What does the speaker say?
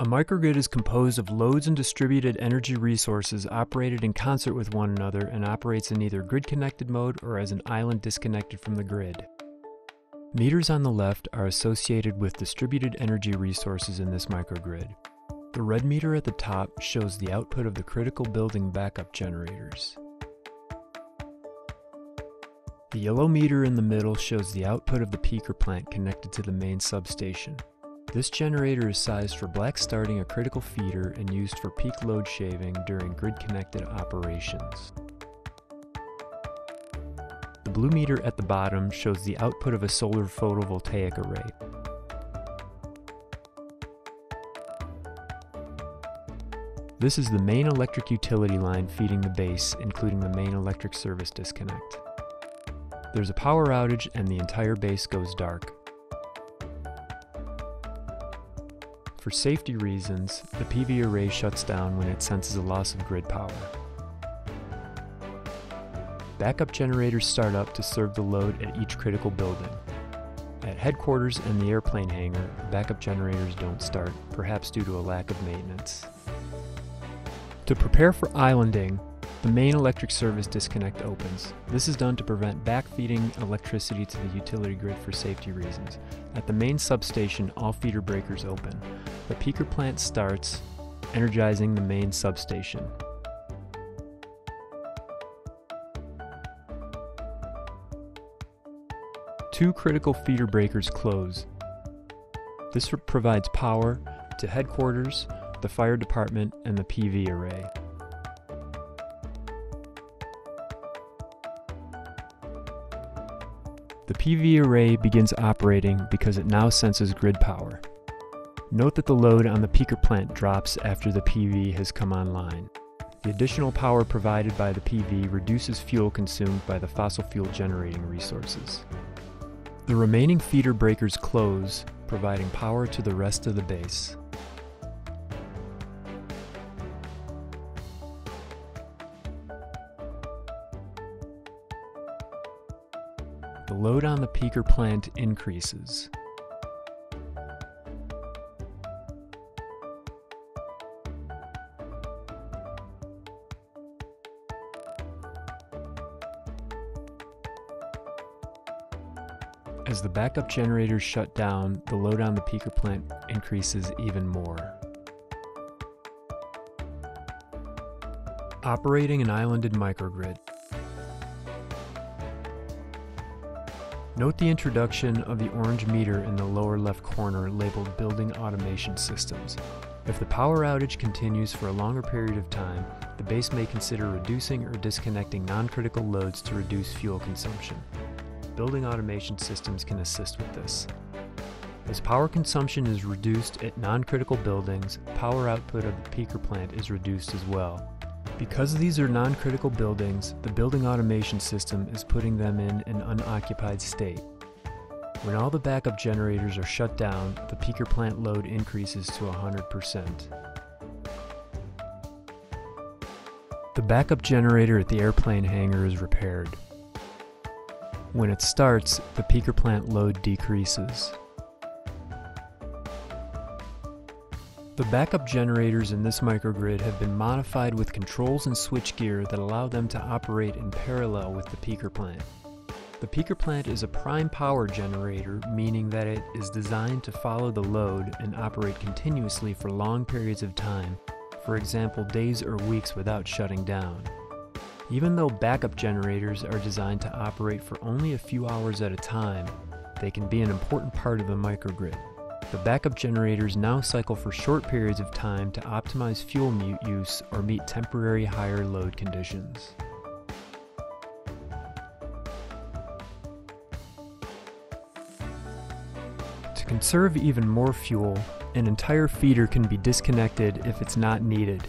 A microgrid is composed of loads and distributed energy resources operated in concert with one another and operates in either grid connected mode or as an island disconnected from the grid. Meters on the left are associated with distributed energy resources in this microgrid. The red meter at the top shows the output of the critical building backup generators. The yellow meter in the middle shows the output of the peaker plant connected to the main substation. This generator is sized for black starting a critical feeder and used for peak load shaving during grid-connected operations. The blue meter at the bottom shows the output of a solar photovoltaic array. This is the main electric utility line feeding the base, including the main electric service disconnect. There's a power outage and the entire base goes dark. For safety reasons, the PV array shuts down when it senses a loss of grid power. Backup generators start up to serve the load at each critical building. At headquarters and the airplane hangar, backup generators don't start, perhaps due to a lack of maintenance. To prepare for islanding, the main electric service disconnect opens. This is done to prevent backfeeding electricity to the utility grid for safety reasons. At the main substation, all feeder breakers open. The peaker plant starts, energizing the main substation. Two critical feeder breakers close. This provides power to headquarters, the fire department, and the PV array. The PV array begins operating because it now senses grid power. Note that the load on the peaker plant drops after the PV has come online. The additional power provided by the PV reduces fuel consumed by the fossil fuel generating resources. The remaining feeder breakers close, providing power to the rest of the base. the load on the peaker plant increases. As the backup generators shut down, the load on the peaker plant increases even more. Operating an islanded microgrid. Note the introduction of the orange meter in the lower left corner labeled Building Automation Systems. If the power outage continues for a longer period of time, the base may consider reducing or disconnecting non-critical loads to reduce fuel consumption. Building automation systems can assist with this. As power consumption is reduced at non-critical buildings, power output of the peaker plant is reduced as well. Because these are non-critical buildings, the building automation system is putting them in an unoccupied state. When all the backup generators are shut down, the peaker plant load increases to 100%. The backup generator at the airplane hangar is repaired. When it starts, the peaker plant load decreases. The backup generators in this microgrid have been modified with controls and switchgear that allow them to operate in parallel with the peaker plant. The peaker plant is a prime power generator, meaning that it is designed to follow the load and operate continuously for long periods of time, for example days or weeks without shutting down. Even though backup generators are designed to operate for only a few hours at a time, they can be an important part of the microgrid. The backup generators now cycle for short periods of time to optimize fuel use or meet temporary higher load conditions. To conserve even more fuel, an entire feeder can be disconnected if it's not needed